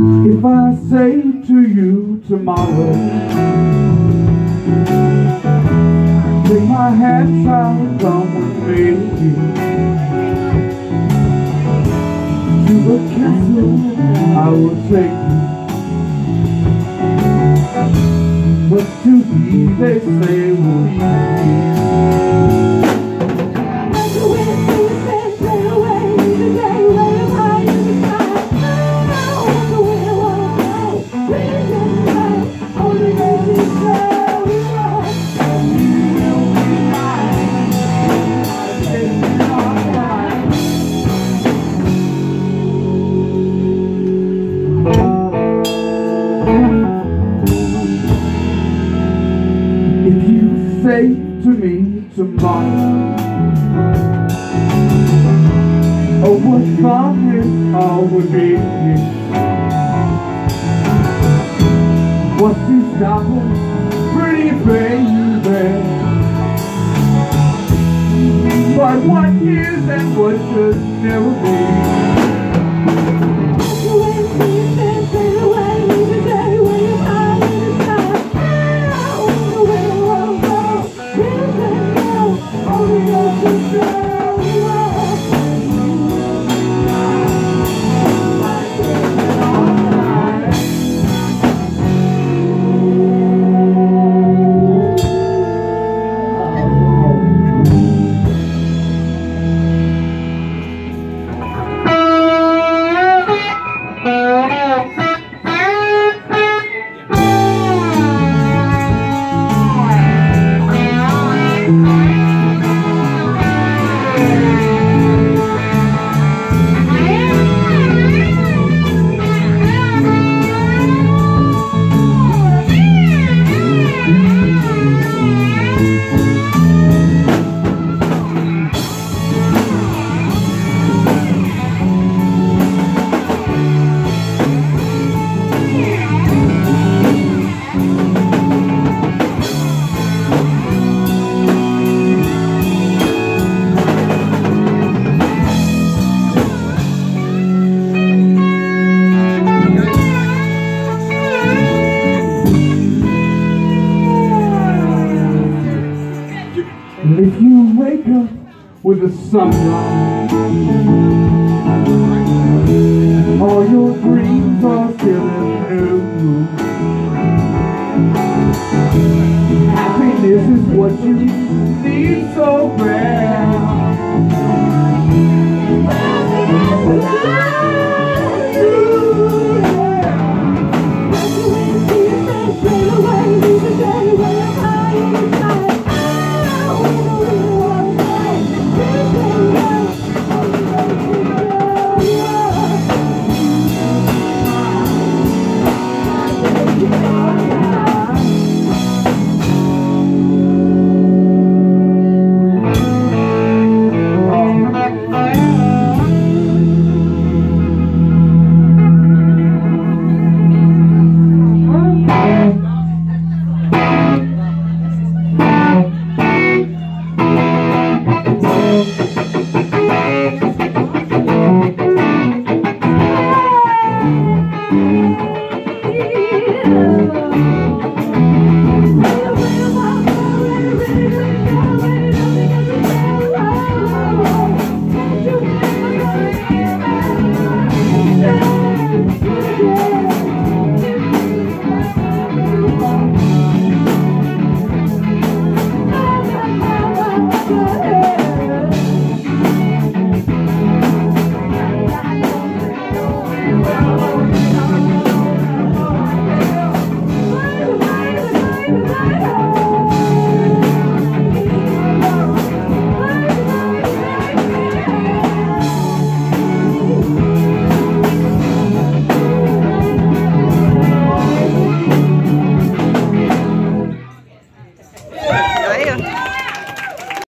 If I say to you tomorrow Take my hand, child, come with me. To the castle I will take you. But to be, they say, will say to me tomorrow Oh, what fun it all would be What's to stop pretty baby But what is and what should never be If you wake up with the sunlight. All your dreams are still in you Happiness is what you need so bad.